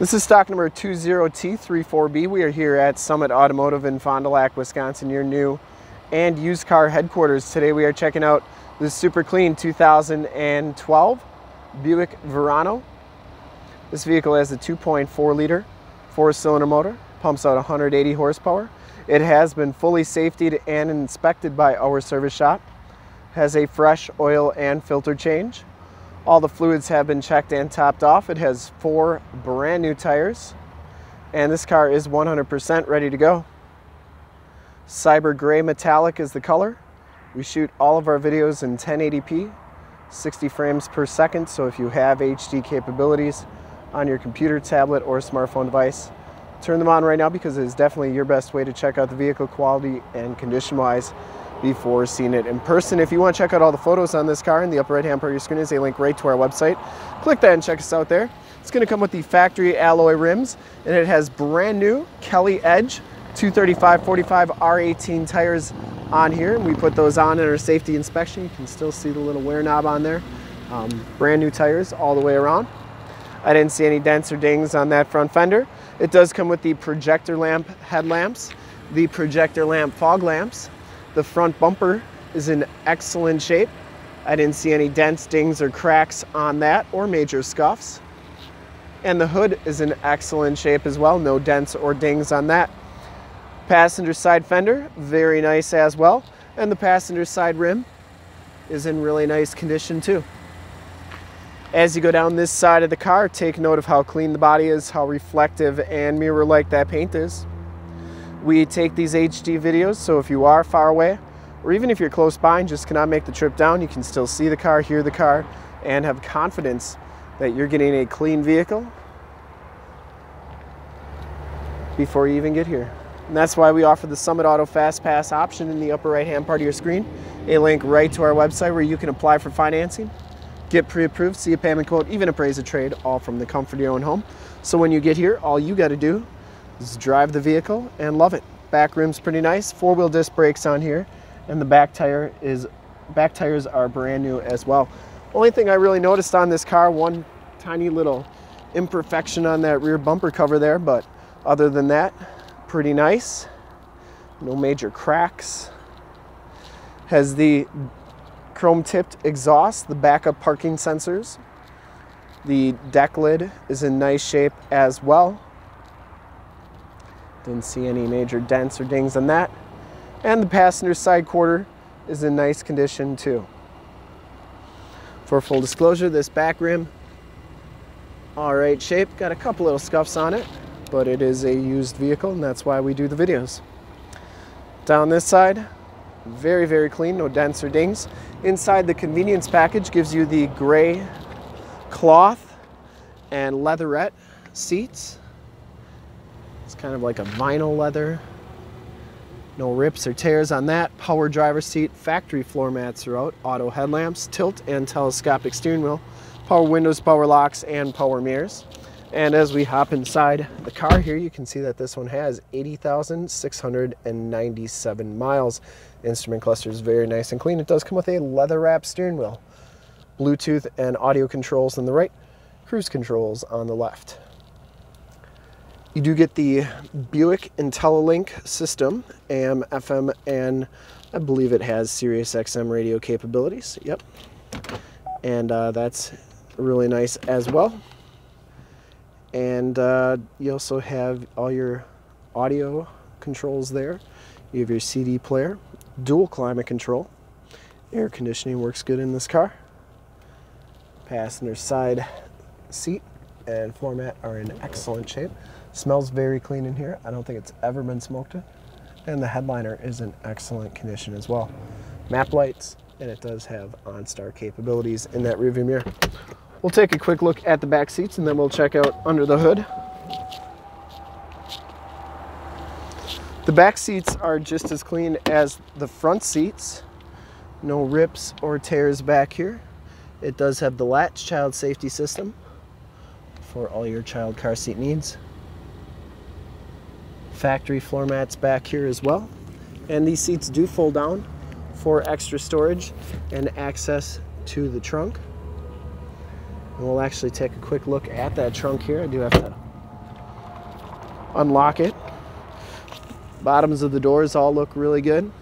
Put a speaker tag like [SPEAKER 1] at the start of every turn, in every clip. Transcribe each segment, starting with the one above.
[SPEAKER 1] This is stock number 20T34B. We are here at Summit Automotive in Fond du Lac, Wisconsin, your new and used car headquarters. Today we are checking out this super clean 2012 Buick Verano. This vehicle has a 2.4 liter four cylinder motor, pumps out 180 horsepower. It has been fully safetied and inspected by our service shop. Has a fresh oil and filter change. All the fluids have been checked and topped off. It has four brand new tires and this car is 100% ready to go. Cyber gray metallic is the color. We shoot all of our videos in 1080p, 60 frames per second. So if you have HD capabilities on your computer, tablet, or smartphone device, turn them on right now because it is definitely your best way to check out the vehicle quality and condition wise before seeing it in person. If you want to check out all the photos on this car, in the upper right hand part of your screen is a link right to our website. Click that and check us out there. It's going to come with the factory alloy rims and it has brand new Kelly Edge 235 45 R18 tires on here. We put those on in our safety inspection. You can still see the little wear knob on there. Um, brand new tires all the way around. I didn't see any dents or dings on that front fender. It does come with the projector lamp headlamps, the projector lamp fog lamps, the front bumper is in excellent shape. I didn't see any dents, dings, or cracks on that or major scuffs. And the hood is in excellent shape as well. No dents or dings on that. Passenger side fender, very nice as well. And the passenger side rim is in really nice condition too. As you go down this side of the car, take note of how clean the body is, how reflective and mirror-like that paint is. We take these HD videos, so if you are far away, or even if you're close by and just cannot make the trip down, you can still see the car, hear the car, and have confidence that you're getting a clean vehicle before you even get here. And that's why we offer the Summit Auto Fast Pass option in the upper right hand part of your screen, a link right to our website where you can apply for financing, get pre-approved, see a payment quote, even appraise a trade, all from the comfort of your own home. So when you get here, all you got to do is drive the vehicle and love it. Back rim's pretty nice, four-wheel disc brakes on here, and the back tire is back tires are brand new as well. Only thing I really noticed on this car, one tiny little imperfection on that rear bumper cover there, but other than that, pretty nice. No major cracks. Has the chrome tipped exhaust, the backup parking sensors. The deck lid is in nice shape as well. Didn't see any major dents or dings on that. And the passenger side quarter is in nice condition too. For full disclosure, this back rim, all right shape, got a couple little scuffs on it, but it is a used vehicle and that's why we do the videos. Down this side, very, very clean, no dents or dings. Inside the convenience package gives you the gray cloth and leatherette seats kind of like a vinyl leather. No rips or tears on that. Power driver seat, factory floor mats throughout, auto headlamps, tilt and telescopic steering wheel, power windows, power locks, and power mirrors. And as we hop inside the car here, you can see that this one has 80,697 miles. Instrument cluster is very nice and clean. It does come with a leather wrap steering wheel, Bluetooth and audio controls on the right, cruise controls on the left. You do get the Buick IntelliLink system, AM, FM, and I believe it has Sirius XM radio capabilities. Yep. And uh, that's really nice as well. And uh, you also have all your audio controls there. You have your CD player, dual climate control. Air conditioning works good in this car. Passenger side seat and floor mat are in excellent shape. Smells very clean in here. I don't think it's ever been smoked in. And the headliner is in excellent condition as well. Map lights, and it does have OnStar capabilities in that rearview mirror. We'll take a quick look at the back seats and then we'll check out under the hood. The back seats are just as clean as the front seats. No rips or tears back here. It does have the latch child safety system for all your child car seat needs factory floor mats back here as well. And these seats do fold down for extra storage and access to the trunk. And we'll actually take a quick look at that trunk here. I do have to unlock it. Bottoms of the doors all look really good.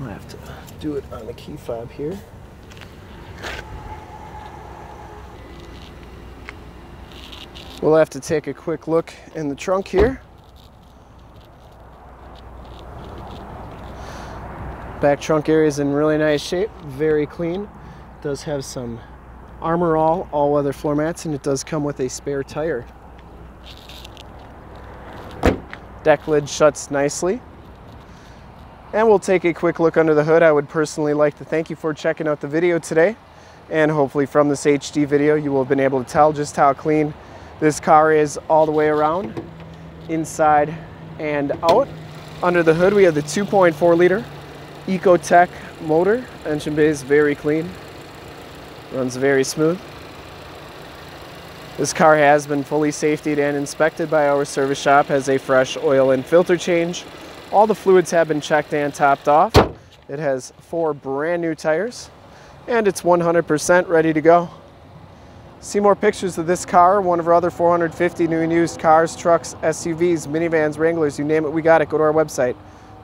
[SPEAKER 1] I have to do it on the key fob here. We'll have to take a quick look in the trunk here. Back trunk area is in really nice shape, very clean. Does have some Armor All all-weather floor mats and it does come with a spare tire. Deck lid shuts nicely. And we'll take a quick look under the hood. I would personally like to thank you for checking out the video today. And hopefully from this HD video, you will have been able to tell just how clean this car is all the way around, inside and out. Under the hood, we have the 2.4 liter Ecotec motor. Engine bay is very clean, runs very smooth. This car has been fully safetied and inspected by our service shop, has a fresh oil and filter change. All the fluids have been checked and topped off. It has four brand new tires and it's 100% ready to go. See more pictures of this car, one of our other 450 new and used cars, trucks, SUVs, minivans, Wranglers, you name it, we got it. Go to our website,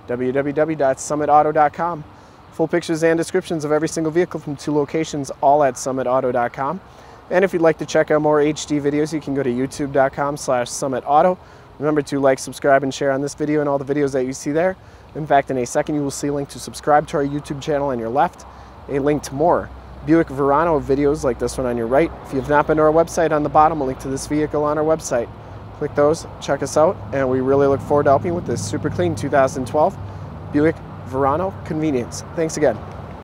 [SPEAKER 1] www.summitauto.com. Full pictures and descriptions of every single vehicle from two locations, all at summitauto.com. And if you'd like to check out more HD videos, you can go to youtube.com slash summitauto. Remember to like, subscribe, and share on this video and all the videos that you see there. In fact, in a second, you will see a link to subscribe to our YouTube channel on your left, a link to more Buick Verano videos like this one on your right. If you have not been to our website on the bottom, a link to this vehicle on our website. Click those, check us out, and we really look forward to helping you with this super clean 2012 Buick Verano convenience. Thanks again.